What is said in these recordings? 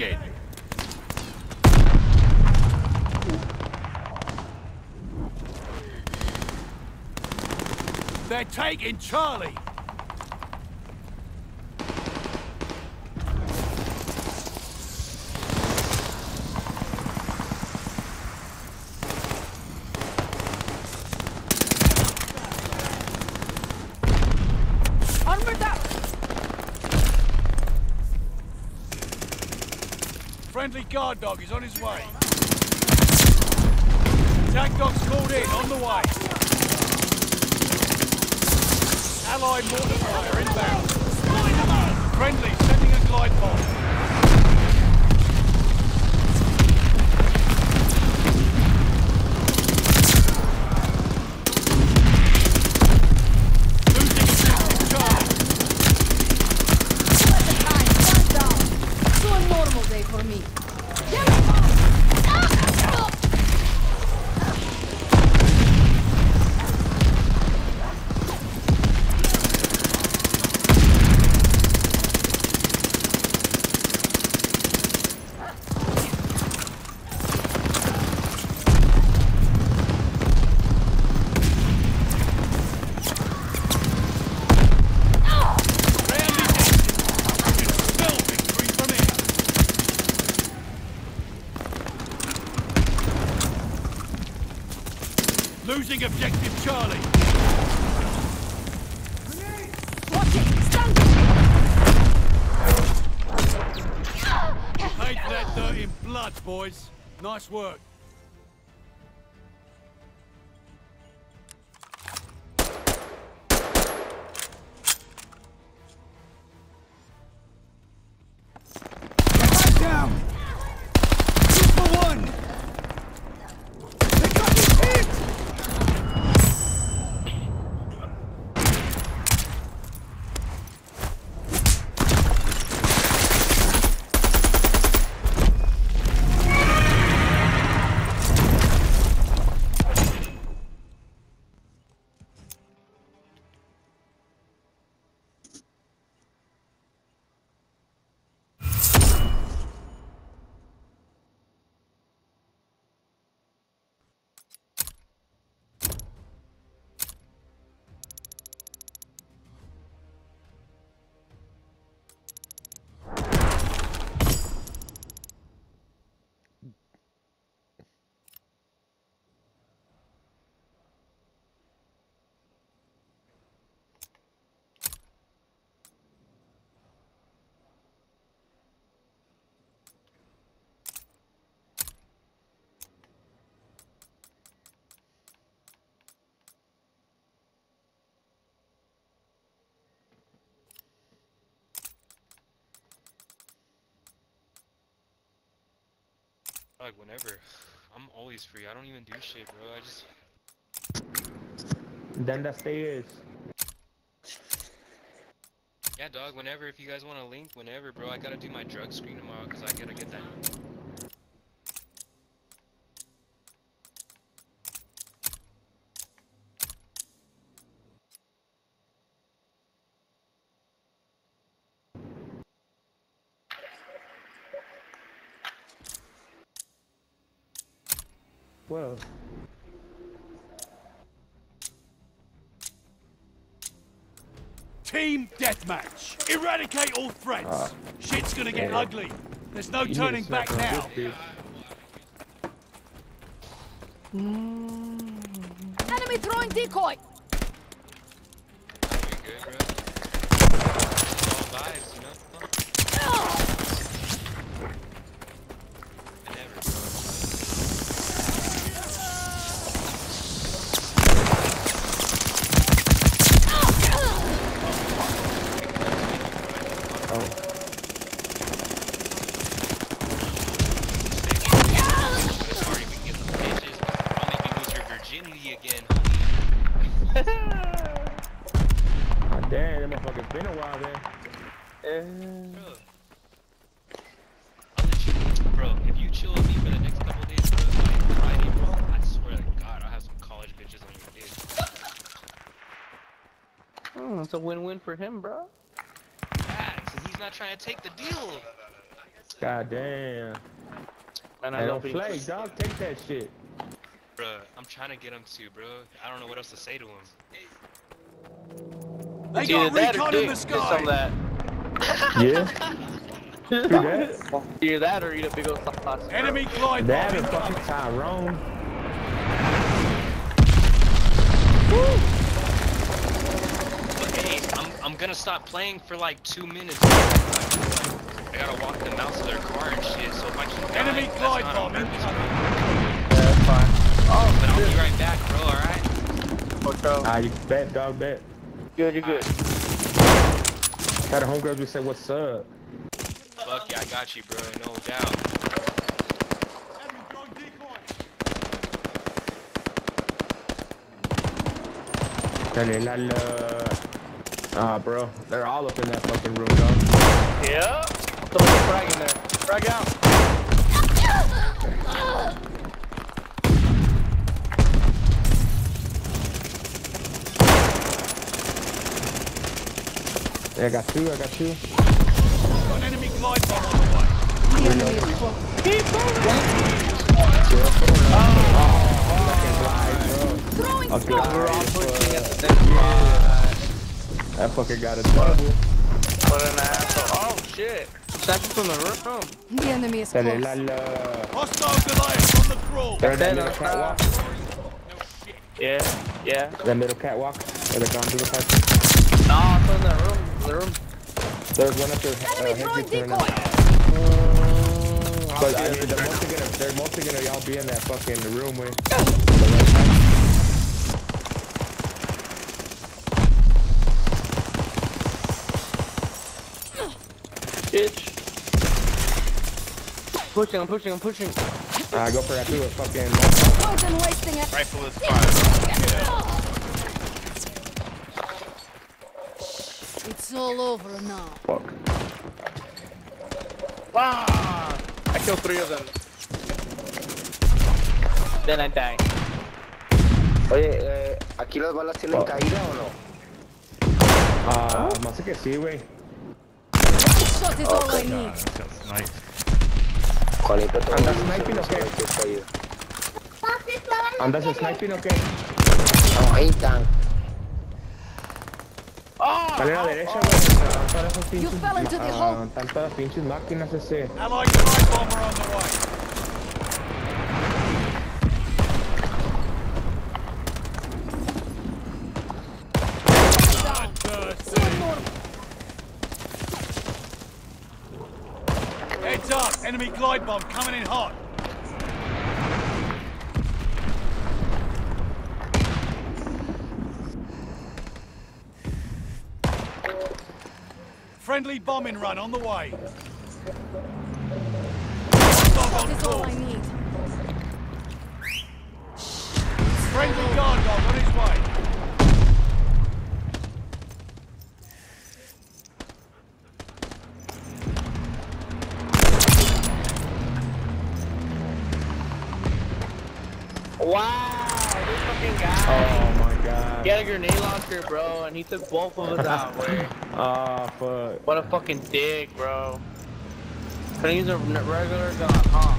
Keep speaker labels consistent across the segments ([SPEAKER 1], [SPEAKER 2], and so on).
[SPEAKER 1] In. They're taking Charlie.
[SPEAKER 2] Armored up!
[SPEAKER 1] Friendly guard dog is on his way. Attack dog's called in, on the way. Allied mortar fire inbound. Friendly sending a glide bomb. Losing objective Charlie.
[SPEAKER 2] Watching! Stand!
[SPEAKER 1] Paid for that dirt in blood, boys. Nice work.
[SPEAKER 3] Like whenever. I'm always free. I don't even do shit, bro. I just
[SPEAKER 4] Then the stairs.
[SPEAKER 3] yeah, dog. Whenever, if you guys want to link, whenever, bro. I gotta do my drug screen tomorrow because I gotta get that.
[SPEAKER 4] Well,
[SPEAKER 1] Team deathmatch. Eradicate all threats. Shit's gonna get ugly. There's no
[SPEAKER 4] you
[SPEAKER 1] turning back now.
[SPEAKER 2] Enemy throwing decoy!
[SPEAKER 3] You good, bro? It's all vibes, you know. Whenever, bro. Sorry, we get the bitches. I'll make you lose your virginity again.
[SPEAKER 4] God damn, that motherfucker's been a while then.
[SPEAKER 3] Bro. I'll let you, bro, if you chill with me for the next couple days, bro, like Friday, bro, I swear to God, I'll have some college bitches on your dick.
[SPEAKER 5] Hmm, it's a win-win for him, bro.
[SPEAKER 3] Yeah, 'cause he's not trying to take the deal.
[SPEAKER 4] God damn.
[SPEAKER 5] Man, I
[SPEAKER 4] Hey, don't
[SPEAKER 5] being
[SPEAKER 4] flag, dog. Take that shit.
[SPEAKER 3] Bro, I'm trying to get him to, bro. I don't know what else to say to him.
[SPEAKER 1] They
[SPEAKER 5] It's
[SPEAKER 1] got recon in
[SPEAKER 5] dick.
[SPEAKER 1] the
[SPEAKER 5] some of
[SPEAKER 1] sky.
[SPEAKER 5] That.
[SPEAKER 4] Yeah. Do that.
[SPEAKER 5] Either that or eat a big old sausage.
[SPEAKER 1] Enemy glide
[SPEAKER 4] That
[SPEAKER 1] bomb
[SPEAKER 4] and fucking Tyrone.
[SPEAKER 3] But hey, I'm, I'm gonna stop playing for like two minutes. I gotta walk them out to their car and shit, so if I keep dying,
[SPEAKER 1] Enemy
[SPEAKER 3] that's
[SPEAKER 1] glide
[SPEAKER 3] not on
[SPEAKER 1] bomb
[SPEAKER 3] purpose, bro.
[SPEAKER 5] Yeah, that's fine. Oh,
[SPEAKER 3] But I'll be right back, bro, alright?
[SPEAKER 5] Ocho.
[SPEAKER 4] Ah, you bet, dog, bet.
[SPEAKER 5] Good, you're good.
[SPEAKER 4] Had a homegirl we said, what's up?
[SPEAKER 3] Fuck yeah, I got you, bro, no doubt.
[SPEAKER 1] Enemy drone decoy.
[SPEAKER 4] Dale la la. Ah, bro. They're all up in that fucking room, dog.
[SPEAKER 5] Yeah. Throw the frag in there. Frag out.
[SPEAKER 4] Yeah, I got two, I got two.
[SPEAKER 1] Got enemy glide bomb on the way.
[SPEAKER 2] The enemy is Keep close. Throwing
[SPEAKER 4] Okay.
[SPEAKER 5] We're all pushing at the same spot.
[SPEAKER 4] That fucker got a double.
[SPEAKER 5] What an asshole. Oh, shit. Snatched from the room.
[SPEAKER 2] The enemy is close.
[SPEAKER 1] Hostile Goliath on the crawl.
[SPEAKER 4] They're in that middle catwalk.
[SPEAKER 5] Yeah, yeah.
[SPEAKER 4] That middle catwalk. Where they're going through the party.
[SPEAKER 5] No, it's in the room. In the room.
[SPEAKER 4] There's one up there.
[SPEAKER 2] Enemy
[SPEAKER 4] Uh,
[SPEAKER 2] throwing
[SPEAKER 4] Hendrix
[SPEAKER 2] decoy.
[SPEAKER 5] Mm,
[SPEAKER 4] But I
[SPEAKER 5] I'll
[SPEAKER 4] mean, they're mostly gonna, they're mostly gonna y'all be in that fucking room with.
[SPEAKER 5] Bitch. Pushing, I'm pushing, I'm pushing.
[SPEAKER 4] Uh, go for that too. Fucking.
[SPEAKER 2] Wasn't wasting it.
[SPEAKER 6] Rifle is fired.
[SPEAKER 2] It's all over now.
[SPEAKER 4] Fuck.
[SPEAKER 5] Wow. I killed three of them. Then I die.
[SPEAKER 7] Oye, eh, ¿aquí las balas tienen
[SPEAKER 4] Oh.
[SPEAKER 7] caída o no?
[SPEAKER 4] Ah, más que sí, güey.
[SPEAKER 2] Shot is all I need.
[SPEAKER 7] Juanito,
[SPEAKER 4] ¿Andas sniping o qué? ¿Andas sniping o qué?
[SPEAKER 7] No, ahí están.
[SPEAKER 4] Dale a la oh, derecha, güey. Están todas esas pinches.
[SPEAKER 2] fell into the hole.
[SPEAKER 4] Están todas pinches máquinas ese.
[SPEAKER 1] Allied glide bomber on the way.
[SPEAKER 2] Down. So.
[SPEAKER 1] Heads up. Enemy glide bomb coming in hot. Friendly bombing run on the way. Dog on
[SPEAKER 2] is all
[SPEAKER 1] call.
[SPEAKER 2] I need.
[SPEAKER 1] Friendly guard dog on his way.
[SPEAKER 5] Wow, this fucking guy.
[SPEAKER 4] Oh my god.
[SPEAKER 5] He had a grenade launcher, bro, and he took both of us out, way.
[SPEAKER 4] Ah, fuck.
[SPEAKER 5] What a fucking dick, bro. Couldn't use a n- regular gun, huh?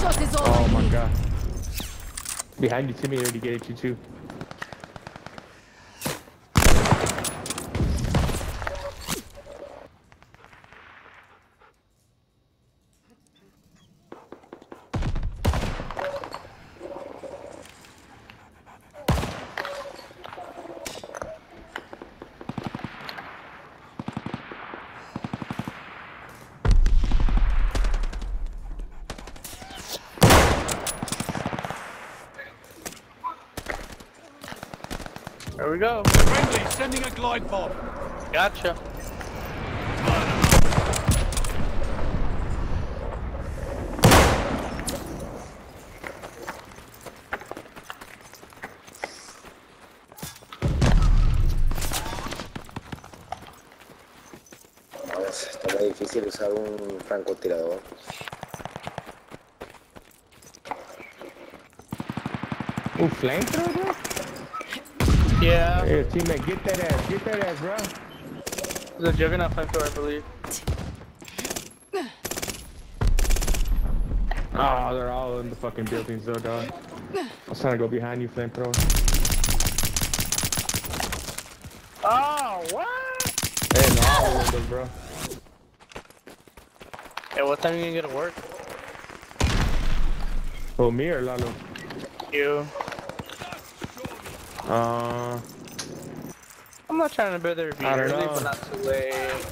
[SPEAKER 2] Shot is all
[SPEAKER 4] Oh my god. Behind you, Timmy, already get at you too.
[SPEAKER 5] There we go.
[SPEAKER 1] Friendly sending a glide bomb.
[SPEAKER 5] Gotcha.
[SPEAKER 7] No, es- está muy difícil usar un francotirador.
[SPEAKER 4] Ooh, flamethrower, bro?
[SPEAKER 5] Yeah,
[SPEAKER 4] Hey, teammate, get that ass, get that ass, bro.
[SPEAKER 5] the Juggernaut flamethrower, I believe.
[SPEAKER 4] Oh, they're all in the fucking buildings though, dog. I was trying to go behind you, flamethrower.
[SPEAKER 5] Oh, what?
[SPEAKER 4] Hey, no, all windows, bro.
[SPEAKER 5] Hey, what time are you gonna get to work?
[SPEAKER 4] Oh, me or Lalo?
[SPEAKER 5] You.
[SPEAKER 4] Uh,
[SPEAKER 5] I'm not trying to be there be
[SPEAKER 4] I don't
[SPEAKER 5] early,
[SPEAKER 4] know.
[SPEAKER 5] but not too late.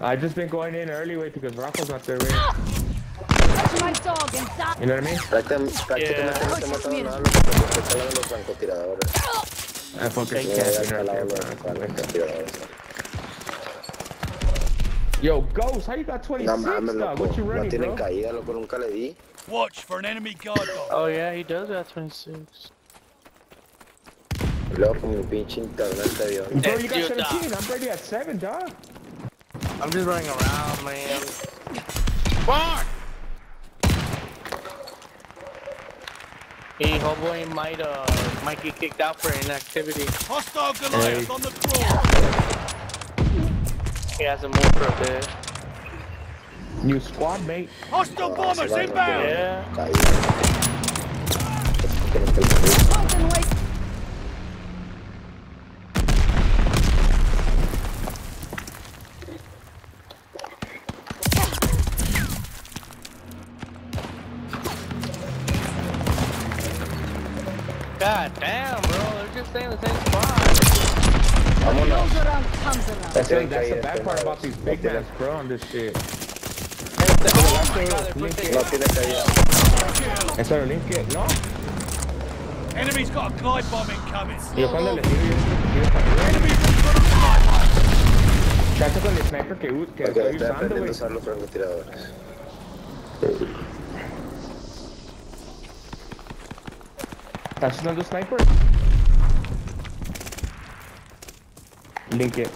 [SPEAKER 4] I just been going in early, wait, because Rocco's not there, wait.
[SPEAKER 2] My dog and.
[SPEAKER 4] You know what I mean?
[SPEAKER 7] Prácticamente, prácticamente no te
[SPEAKER 2] Yeah.
[SPEAKER 7] mataron nada porque te calaban los francotiradores.
[SPEAKER 4] I fucking
[SPEAKER 5] Thank
[SPEAKER 7] Ya,
[SPEAKER 4] can't right there,
[SPEAKER 7] calaban los
[SPEAKER 4] bro.
[SPEAKER 7] francotiradores.
[SPEAKER 4] Yo, Ghost, how you got 26,
[SPEAKER 7] No mames,
[SPEAKER 4] dog? What you
[SPEAKER 7] No
[SPEAKER 4] running, bro?
[SPEAKER 7] caída, loco. Nunca le di.
[SPEAKER 1] Watch for an enemy guard dog.
[SPEAKER 5] Oh yeah, he does have 26.
[SPEAKER 7] Luego con mi pinche internet te vio.
[SPEAKER 4] Bro, you got 17. I'm already at 7, dog.
[SPEAKER 5] I'm just running around, man. Fuck! Hey, homeboy might uh might get kicked out for inactivity.
[SPEAKER 1] Hostile Goliath
[SPEAKER 4] Hey.
[SPEAKER 1] on the crawl.
[SPEAKER 5] He hasn't moved for a bit.
[SPEAKER 4] New squad mate.
[SPEAKER 1] Hostile
[SPEAKER 7] Ah,
[SPEAKER 1] bombers
[SPEAKER 7] va,
[SPEAKER 1] inbound.
[SPEAKER 7] tiene
[SPEAKER 5] Yeah. God damn, bro, they're just staying in the same spot.
[SPEAKER 2] What goes around comes around.
[SPEAKER 4] That's,
[SPEAKER 7] Tienen
[SPEAKER 4] the, that's the bad part about these big
[SPEAKER 7] tienen-
[SPEAKER 4] mans, bro, on this shit.
[SPEAKER 5] Oh my god, they're
[SPEAKER 4] Link
[SPEAKER 5] pushing.
[SPEAKER 4] it.
[SPEAKER 7] No.
[SPEAKER 4] Eso era link ¿no?
[SPEAKER 1] Enemy's got a glide bomb incoming.
[SPEAKER 4] Y yo cuando le tiro, yo tiro.
[SPEAKER 1] Enemy's got a glide bomb.
[SPEAKER 4] Chacho con el sniper que, u- que
[SPEAKER 7] Porque
[SPEAKER 4] estoy
[SPEAKER 7] estoy
[SPEAKER 4] usando,
[SPEAKER 7] aprendiendo a
[SPEAKER 4] güey.
[SPEAKER 7] usar los francotiradores.
[SPEAKER 4] ¿Estás usando sniper? Link it.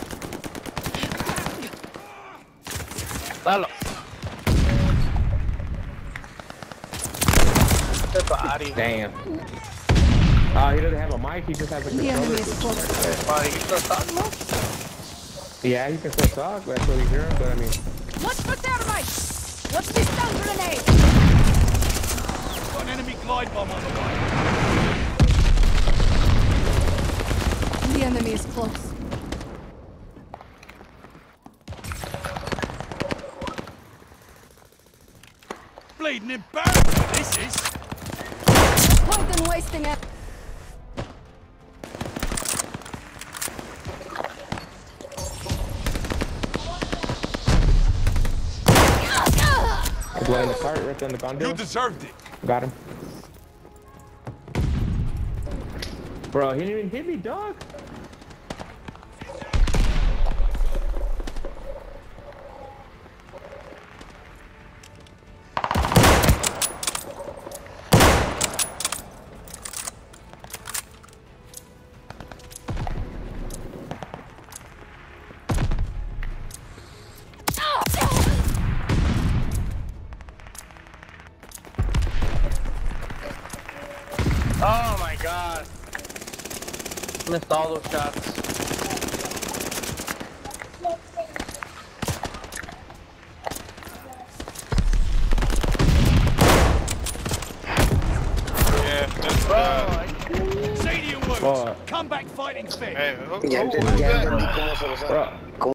[SPEAKER 5] Dalo.
[SPEAKER 4] Damn. Uh, he doesn't have a mic, he just has a
[SPEAKER 2] The enemy
[SPEAKER 4] controller.
[SPEAKER 2] is close.
[SPEAKER 5] Body, you still talking about?
[SPEAKER 4] Yeah, he can still talk, that's what we hear him, but I mean,
[SPEAKER 2] Watch for thermite. Watch this stun grenade.
[SPEAKER 1] Got an enemy glide bomb on the way.
[SPEAKER 2] Is close.
[SPEAKER 1] Bleeding embarrassment, this is.
[SPEAKER 2] Point and wasting it.
[SPEAKER 4] there's one in the cart right there in the gondola.
[SPEAKER 1] You deserved it.
[SPEAKER 4] Got him. Bro, he didn't even hit me, dog.
[SPEAKER 5] God. Missed all those shots.
[SPEAKER 8] Yeah, that's
[SPEAKER 5] Bro,
[SPEAKER 8] uh,
[SPEAKER 5] I-
[SPEAKER 1] See to your wounds.
[SPEAKER 4] Fuck.
[SPEAKER 1] Come back fighting fit.
[SPEAKER 8] Hey, who,
[SPEAKER 7] Ya
[SPEAKER 8] who,
[SPEAKER 7] entendí,
[SPEAKER 8] who's
[SPEAKER 7] ya
[SPEAKER 8] that?
[SPEAKER 7] entendí cómo se los
[SPEAKER 4] Bro,